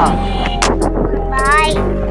Bye.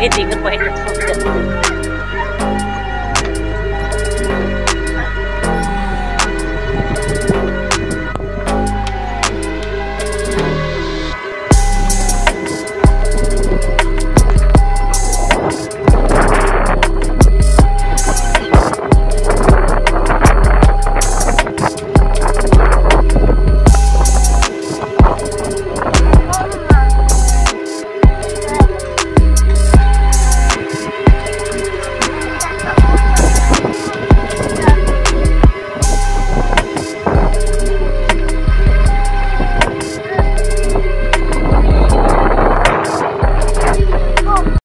waiting for it.